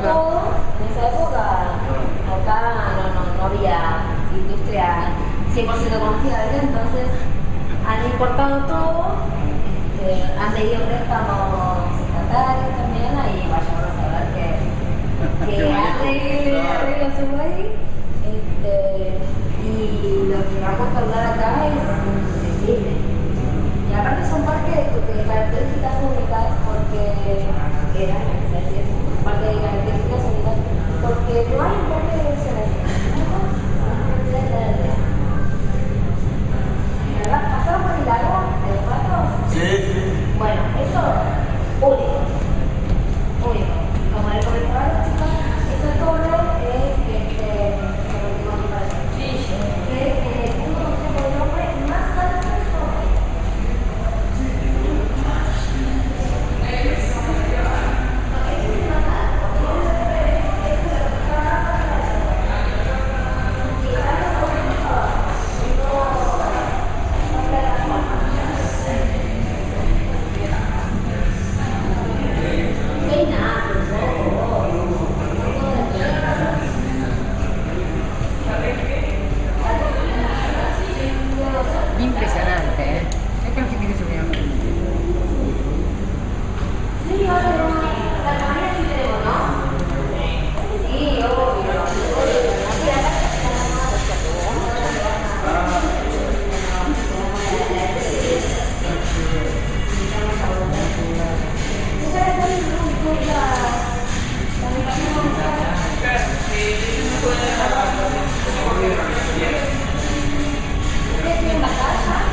Todo, en esa época acá no, no, no había industria 100% confiable, entonces han importado todo, este, han pedido préstamos estatales también, ahí vayamos a ver que, que arregle, su país.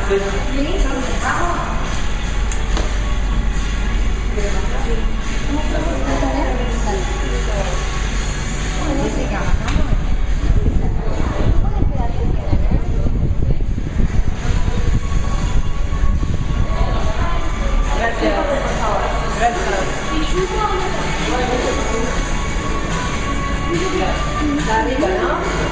Grazie. Arriva, no?